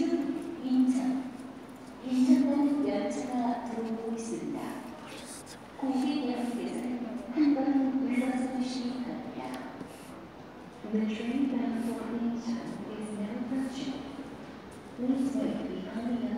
중 인천. 인천과는 열차가 들어오고 있습니다. 고객 여러분께서는 한번 눌러서 주시기 바랍니다. The train bound for Incheon is now approaching. Please wait behind the